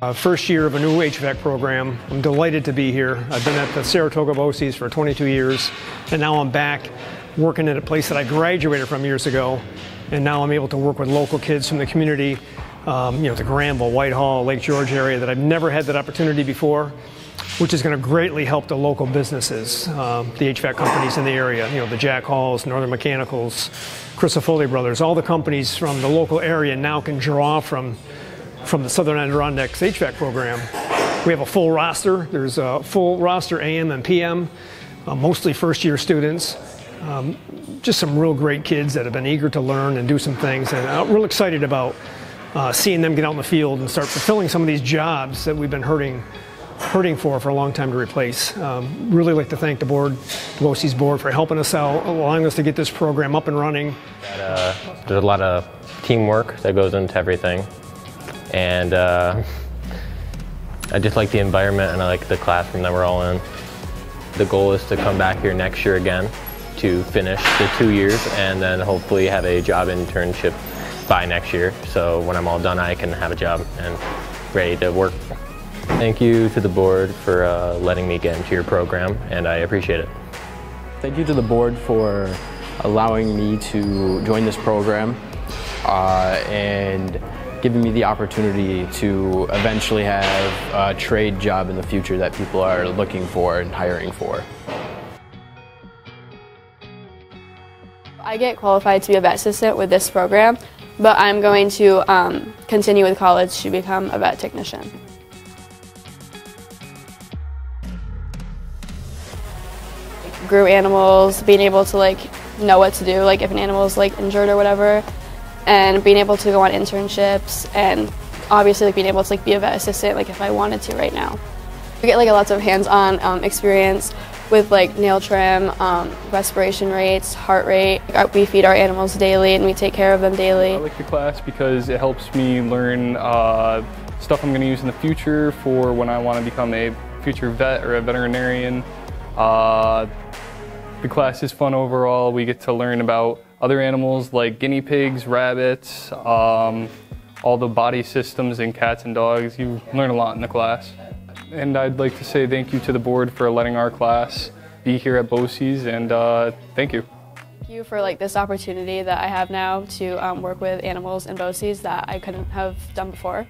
Uh, first year of a new HVAC program. I'm delighted to be here. I've been at the Saratoga BOCES for 22 years, and now I'm back working at a place that I graduated from years ago. And now I'm able to work with local kids from the community, um, you know, the Granville, Whitehall, Lake George area that I've never had that opportunity before, which is going to greatly help the local businesses, um, the HVAC companies in the area, you know, the Jack Halls, Northern Mechanicals, Crisafulli Brothers, all the companies from the local area now can draw from from the Southern Adirondacks HVAC program. We have a full roster. There's a full roster AM and PM, uh, mostly first year students. Um, just some real great kids that have been eager to learn and do some things, and I'm real excited about uh, seeing them get out in the field and start fulfilling some of these jobs that we've been hurting hurting for for a long time to replace. Um, really like to thank the board, the BOCES board, for helping us out, allowing us to get this program up and running. Uh, there's a lot of teamwork that goes into everything and uh, I just like the environment and I like the classroom that we're all in. The goal is to come back here next year again to finish the two years and then hopefully have a job internship by next year. So when I'm all done, I can have a job and ready to work. Thank you to the board for uh, letting me get into your program and I appreciate it. Thank you to the board for allowing me to join this program uh, and giving me the opportunity to eventually have a trade job in the future that people are looking for and hiring for. I get qualified to be a vet assistant with this program, but I'm going to um, continue with college to become a vet technician. Grew animals, being able to like know what to do, like if an animal is like injured or whatever, and being able to go on internships and obviously like being able to like be a vet assistant like if I wanted to right now. We get like a lots of hands-on um, experience with like nail trim, um, respiration rates, heart rate. We feed our animals daily and we take care of them daily. I like the class because it helps me learn uh, stuff I'm going to use in the future for when I want to become a future vet or a veterinarian. Uh, the class is fun overall. We get to learn about other animals like guinea pigs, rabbits, um, all the body systems in cats and dogs. You learn a lot in the class. And I'd like to say thank you to the board for letting our class be here at BOCES and uh, thank you. Thank you for like this opportunity that I have now to um, work with animals in BOCES that I couldn't have done before.